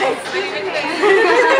stuff,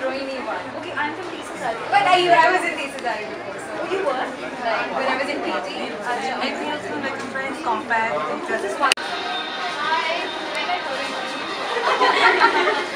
Rohini one. Okay, I'm from Sari. But I, I was in Tis Hazari before, so. Oh, you were? Like when I was in PT. I think it's like a very compact. Just one.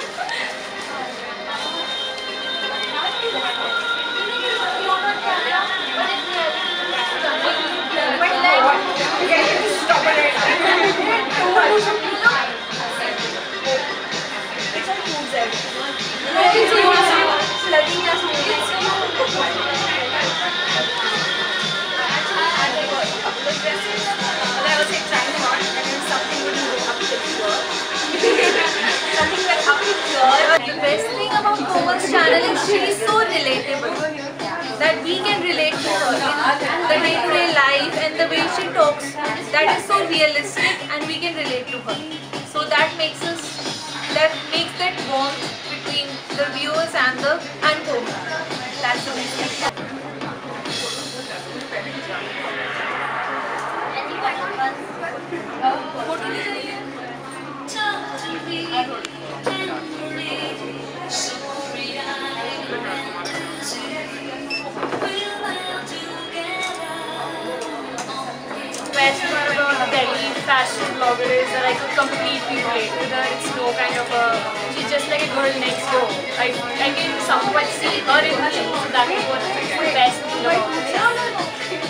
The best thing about Komal's channel is she is so relatable that we can relate to her in the day-to-day life and the way she talks. That is so realistic and we can relate to her. So that makes us that makes that bond between the viewers and the and Komal. That's the best thing. best Delhi fashion blogger is that I could completely relate with her. It's no kind of a, she's just like a girl next door. I, I can somewhat see her in so that is what the best thing about.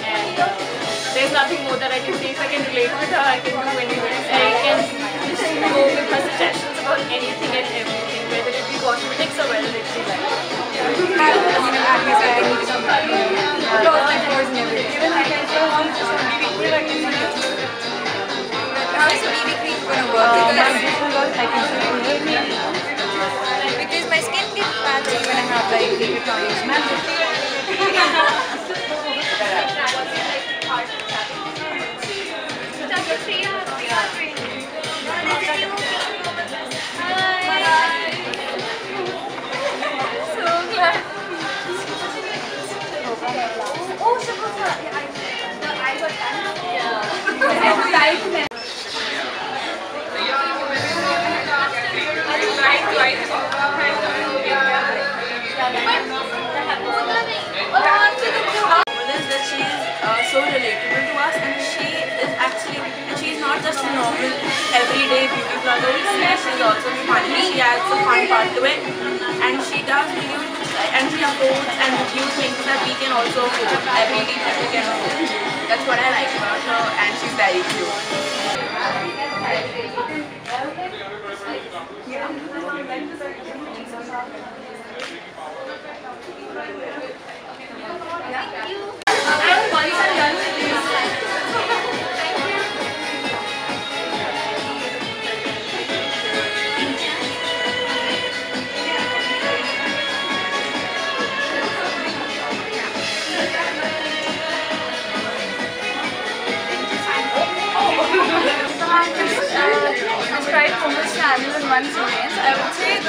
And uh, there's nothing more that I can say. If I can relate with her, I can do anything. I can just go with her suggestions about anything and everything, whether it be cosmetics or whether it be like How Because, my skin gets patchy when I have like BB foundation. Just a normal everyday beauty blogger we see, she is also funny, she adds a fun part to it. And she does videos and she uploads and reviews things that we can also afford, everything that we can afford. That's what I like about her and she's very cute. subscribe to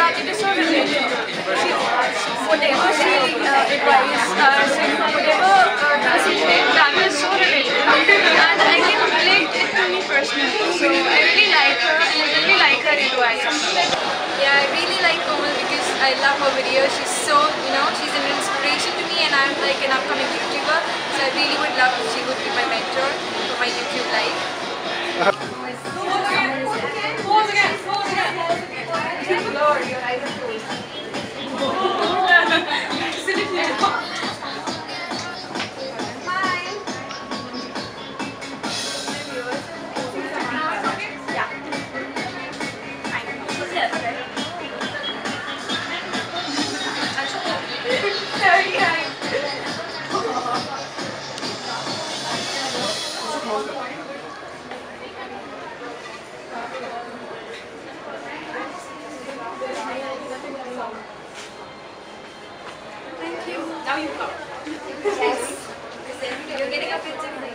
would say that it is so relatable. She, whatever she uh, advised us and whatever uh, she did, that was so relatable. And I can relate it to me personally. So I really like her and I really like her advice. Yeah, I really like Komal because I love her videos. She's so, you know, she's an inspiration to me and I'm like an upcoming YouTuber. So I really would love if she would be my mentor for my YouTube life. your eyes are closed. Now you come. Yes. You're getting a picture of me.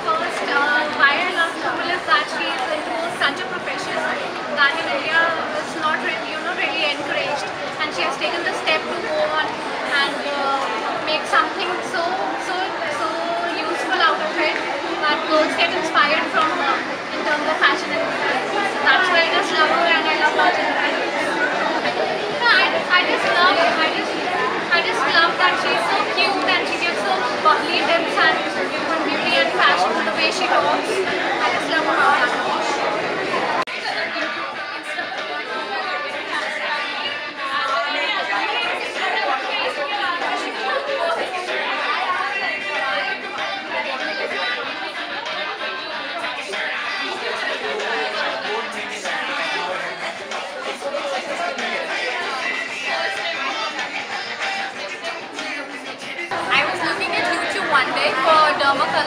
First, uh, why I love Komal is that she is such a profession that in India is not really, you know, really encouraged, and she has taken the step to go on and uh, make something so so so useful out of it girls get inspired from her in terms of fashion and. So that's why I just love her and I love watching her. No, I, I just love I just I just love that she's so cute and she gives so bubbly tips and on beauty and fashion the way she talks. I just love her.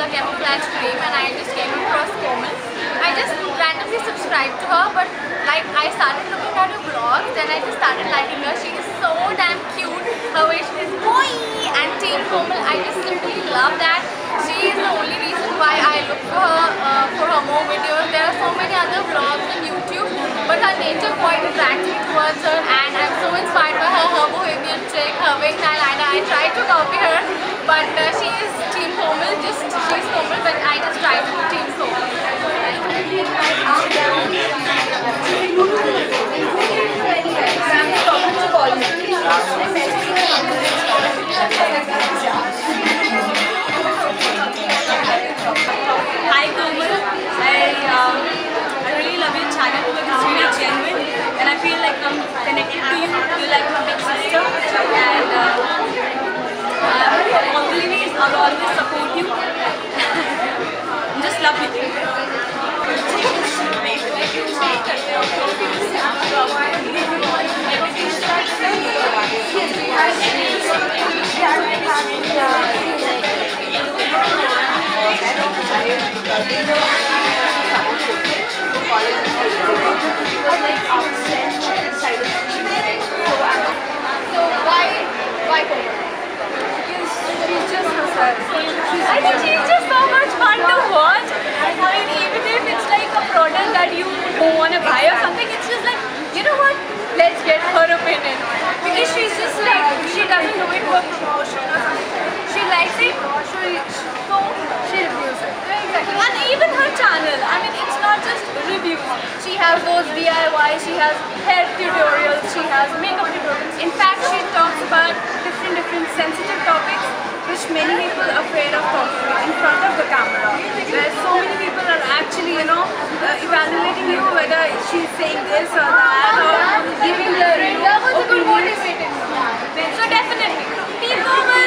Camouflage Cream and I just came across Komal. I just randomly subscribed to her but like I started looking at her blog then I just started liking her. She is so damn cute. Her way she is boy and Team Komal. I just simply love that. She is the only reason why I look for her uh, for her more videos. There are so many other vlogs on YouTube but her nature quite attracts me towards her and I'm so inspired by her, her bohemian chick, her winged eyeliner. I tried to copy her but uh, she is Team Komal, just she's Komal but I just tried to Team Komal. Like my big sister and uh, uh, always I'll always support you. just love you. So I think she's just so much fun to watch. I mean, even if it's like a product that you want to buy or something, it's just like, you know what? Let's get her opinion. Because she's just like, she doesn't do it for promotion. She likes it, so she reviews it. Exactly. And even her channel, I mean, it's not just reviews. She has those DIY, she has hair tutorials, she has makeup tutorials. In fact, she talks about different sensitive topics which many people are afraid of talking in front of the camera. Where so many people are actually, you know, uh, evaluating you whether she's saying this or that or giving the opinions. So definitely, Team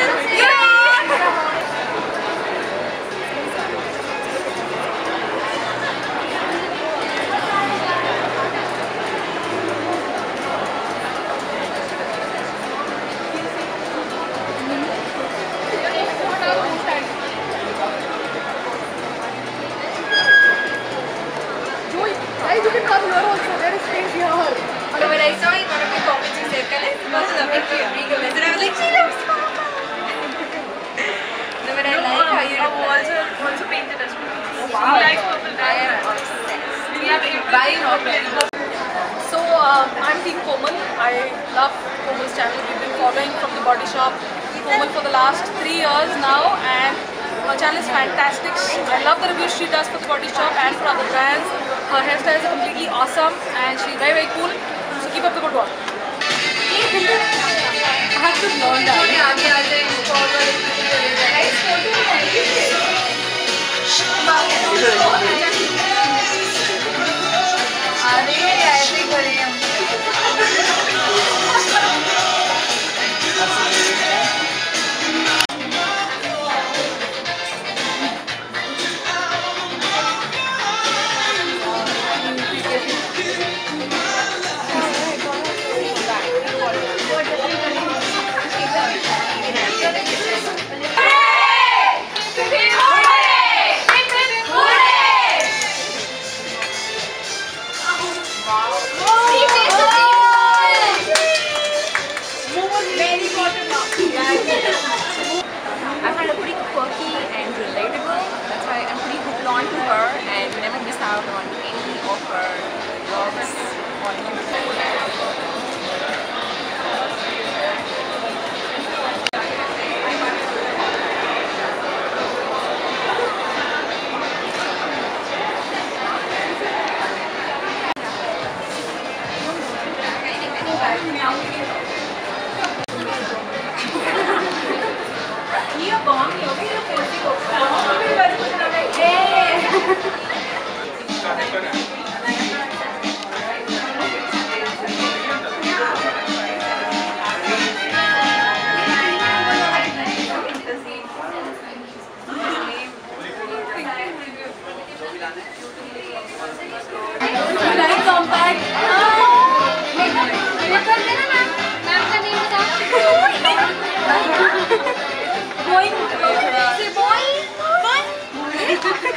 We have eight Buy So uh, I'm Team Komal. I love Komal's channel. We've been following from the Body Shop Komal for the last three years now, and her channel is fantastic. I love the reviews she does for the Body Shop and for other brands. Her hairstyles are completely awesome, and she's very very cool. So keep up the good work. I have to learn that.